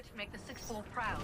it, make the Sixth Floor proud.